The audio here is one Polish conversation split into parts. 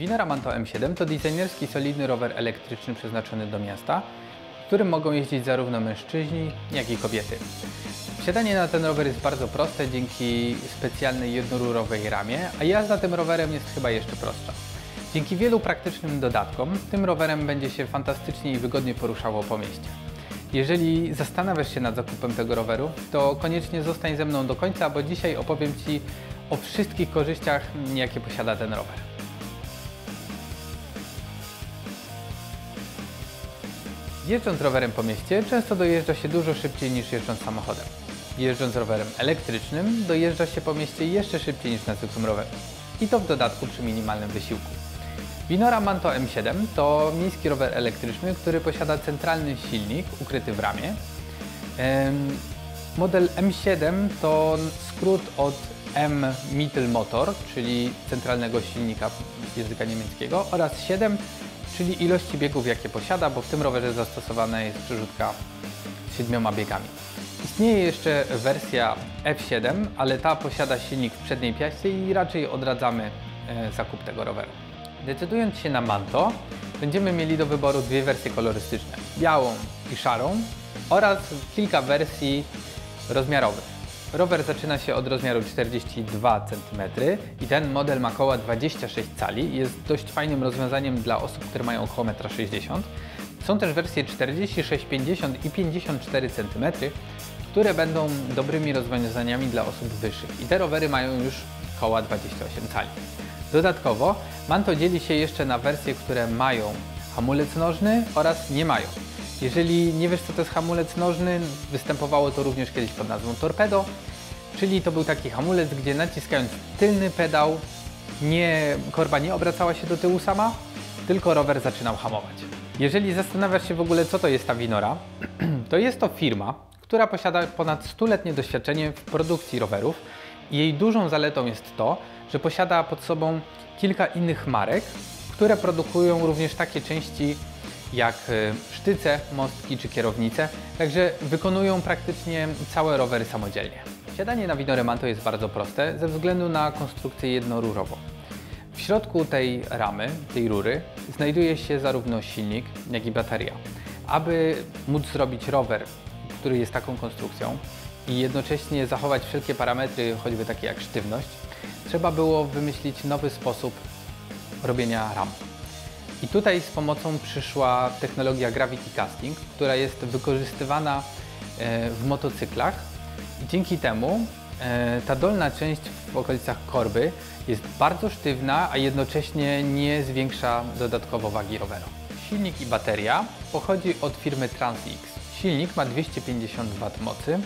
Winora Manto M7 to designerski solidny rower elektryczny przeznaczony do miasta, którym mogą jeździć zarówno mężczyźni, jak i kobiety. Wsiadanie na ten rower jest bardzo proste dzięki specjalnej jednorurowej ramie, a jazda tym rowerem jest chyba jeszcze prostsza. Dzięki wielu praktycznym dodatkom tym rowerem będzie się fantastycznie i wygodnie poruszało po mieście. Jeżeli zastanawiasz się nad zakupem tego roweru, to koniecznie zostań ze mną do końca, bo dzisiaj opowiem Ci o wszystkich korzyściach, jakie posiada ten rower. Jeżdżąc rowerem po mieście, często dojeżdża się dużo szybciej niż jeżdżąc samochodem. Jeżdżąc rowerem elektrycznym, dojeżdża się po mieście jeszcze szybciej niż na zwykłym rowerze. I to w dodatku przy minimalnym wysiłku. Winora Manto M7 to miejski rower elektryczny, który posiada centralny silnik ukryty w ramie. Model M7 to skrót od M Mittelmotor, czyli centralnego silnika języka niemieckiego oraz 7, czyli ilości biegów jakie posiada, bo w tym rowerze zastosowana jest przerzutka z siedmioma biegami. Istnieje jeszcze wersja F7, ale ta posiada silnik w przedniej piaście i raczej odradzamy e, zakup tego roweru. Decydując się na Manto, będziemy mieli do wyboru dwie wersje kolorystyczne, białą i szarą oraz kilka wersji rozmiarowych. Rower zaczyna się od rozmiaru 42 cm i ten model ma koła 26 cali. Jest dość fajnym rozwiązaniem dla osób, które mają około 1,60 m. Są też wersje 46, 50 i 54 cm, które będą dobrymi rozwiązaniami dla osób wyższych. I te rowery mają już koła 28 cali. Dodatkowo Manto dzieli się jeszcze na wersje, które mają hamulec nożny oraz nie mają. Jeżeli nie wiesz co to jest hamulec nożny, występowało to również kiedyś pod nazwą torpedo, czyli to był taki hamulec, gdzie naciskając tylny pedał nie, korba nie obracała się do tyłu sama, tylko rower zaczynał hamować. Jeżeli zastanawiasz się w ogóle co to jest ta Winora, to jest to firma, która posiada ponad stuletnie doświadczenie w produkcji rowerów. Jej dużą zaletą jest to, że posiada pod sobą kilka innych marek, które produkują również takie części jak e, sztyce, mostki czy kierownice, także wykonują praktycznie całe rowery samodzielnie. Siadanie na Manto jest bardzo proste ze względu na konstrukcję jednorurową. W środku tej ramy, tej rury, znajduje się zarówno silnik, jak i bateria. Aby móc zrobić rower, który jest taką konstrukcją i jednocześnie zachować wszelkie parametry, choćby takie jak sztywność, trzeba było wymyślić nowy sposób robienia ram. I tutaj z pomocą przyszła technologia Gravity Casting, która jest wykorzystywana e, w motocyklach. I dzięki temu e, ta dolna część w okolicach korby jest bardzo sztywna, a jednocześnie nie zwiększa dodatkowo wagi roweru. Silnik i bateria pochodzi od firmy TransX. Silnik ma 250 W mocy,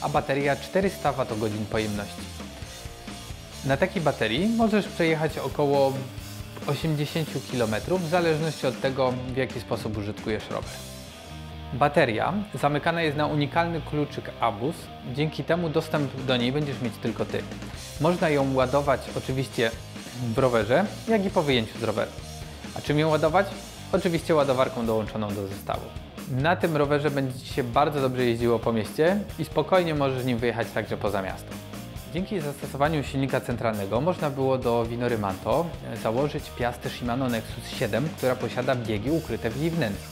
a bateria 400 Wh pojemności. Na takiej baterii możesz przejechać około 80 km w zależności od tego, w jaki sposób użytkujesz rower. Bateria zamykana jest na unikalny kluczyk ABUS, dzięki temu dostęp do niej będziesz mieć tylko Ty. Można ją ładować oczywiście w rowerze, jak i po wyjęciu z roweru. A czym ją ładować? Oczywiście ładowarką dołączoną do zestawu. Na tym rowerze będzie Ci się bardzo dobrze jeździło po mieście i spokojnie możesz nim wyjechać także poza miasto. Dzięki zastosowaniu silnika centralnego można było do Winory Manto założyć piastę Shimano Nexus 7, która posiada biegi ukryte w jej wnętrzu.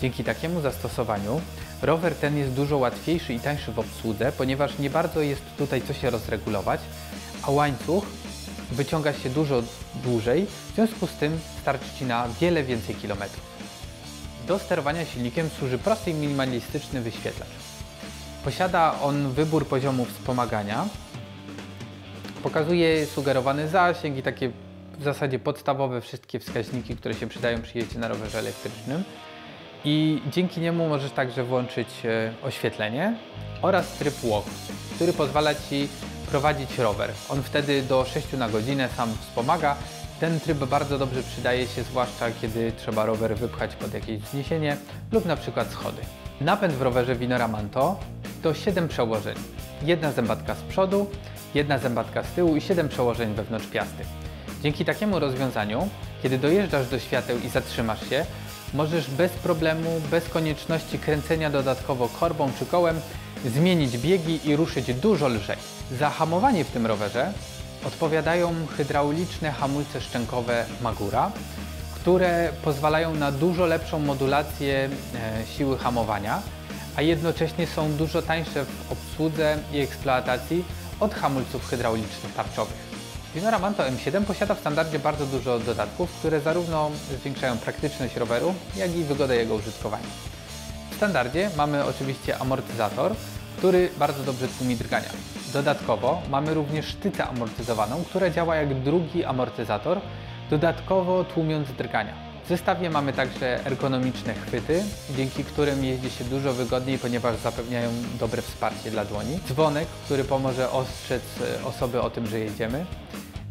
Dzięki takiemu zastosowaniu rower ten jest dużo łatwiejszy i tańszy w obsłudze, ponieważ nie bardzo jest tutaj co się rozregulować, a łańcuch wyciąga się dużo dłużej, w związku z tym starczy Ci na wiele więcej kilometrów. Do sterowania silnikiem służy prosty i minimalistyczny wyświetlacz. Posiada on wybór poziomu wspomagania. Pokazuje sugerowany zasięg i takie w zasadzie podstawowe wszystkie wskaźniki, które się przydają przy jeździe na rowerze elektrycznym. I dzięki niemu możesz także włączyć e, oświetlenie oraz tryb walk, który pozwala Ci prowadzić rower. On wtedy do 6 na godzinę sam wspomaga. Ten tryb bardzo dobrze przydaje się, zwłaszcza kiedy trzeba rower wypchać pod jakieś wzniesienie lub na przykład schody. Napęd w rowerze Winora Manto to 7 przełożeń. Jedna zębatka z przodu, jedna zębatka z tyłu i 7 przełożeń wewnątrz piasty. Dzięki takiemu rozwiązaniu, kiedy dojeżdżasz do świateł i zatrzymasz się, możesz bez problemu, bez konieczności kręcenia dodatkowo korbą czy kołem zmienić biegi i ruszyć dużo lżej. Za hamowanie w tym rowerze odpowiadają hydrauliczne hamulce szczękowe Magura, które pozwalają na dużo lepszą modulację e, siły hamowania, a jednocześnie są dużo tańsze w obsłudze i eksploatacji od hamulców hydraulicznych tarczowych. Winora Manto M7 posiada w standardzie bardzo dużo dodatków, które zarówno zwiększają praktyczność roweru, jak i wygodę jego użytkowania. W standardzie mamy oczywiście amortyzator, który bardzo dobrze tłumi drgania. Dodatkowo mamy również sztycę amortyzowaną, która działa jak drugi amortyzator, dodatkowo tłumiąc drgania. W zestawie mamy także ergonomiczne chwyty, dzięki którym jeździ się dużo wygodniej, ponieważ zapewniają dobre wsparcie dla dłoni. Dzwonek, który pomoże ostrzec e, osoby o tym, że jedziemy.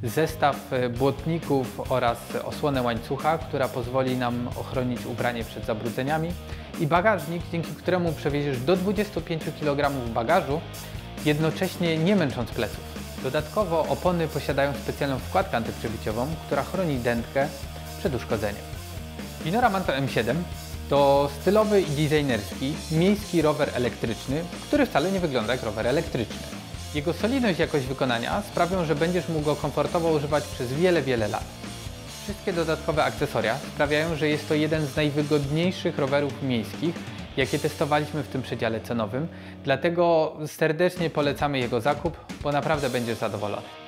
Zestaw e, błotników oraz osłonę łańcucha, która pozwoli nam ochronić ubranie przed zabrudzeniami. I bagażnik, dzięki któremu przewieziesz do 25 kg bagażu, jednocześnie nie męcząc pleców. Dodatkowo opony posiadają specjalną wkładkę antyprzebyciową, która chroni dętkę przed uszkodzeniem. Winora Manto M7 to stylowy i designerski miejski rower elektryczny, który wcale nie wygląda jak rower elektryczny. Jego solidność i jakość wykonania sprawią, że będziesz mógł go komfortowo używać przez wiele, wiele lat. Wszystkie dodatkowe akcesoria sprawiają, że jest to jeden z najwygodniejszych rowerów miejskich, jakie testowaliśmy w tym przedziale cenowym. Dlatego serdecznie polecamy jego zakup, bo naprawdę będziesz zadowolony.